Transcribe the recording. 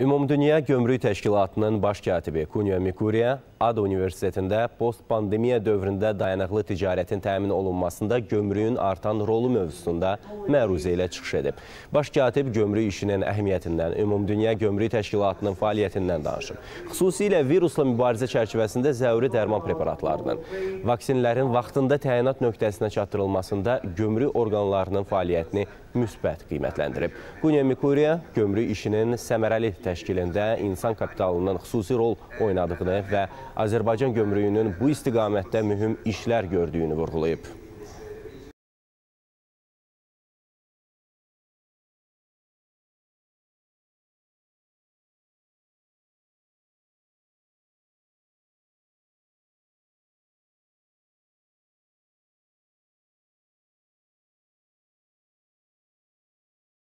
Ümumdünya Gömrük Təşkilatının baş katibi Kunyo Mikuriya ADA Universitetində post-pandemiya dövründə dayanıqlı ticarətin təmin olunmasında gömrüyün artan rolu mövzusunda məruzə ilə çıxış edib. Baş katib gömrük işinin əhəmiyyətindən, Ümumdünya Gömrük Təşkilatının fəaliyyətindən danışıb. Xüsusilə virusla mübarizə çərçivəsində zəruri dərman preparatlarının, vaksinlərin vaxtında təyinat nöqtəsinə çatdırılmasında gömrük orqanlarının fəaliyyətini müsbət qiymətləndirib. Kunyo Mikuriya gömrük işinin səmərəli təşkilində insan kapitalının xüsusi rol oynadığını və Azərbaycan gömrüyünün bu istiqamətdə mühüm işlər gördüyünü vurğulayıb.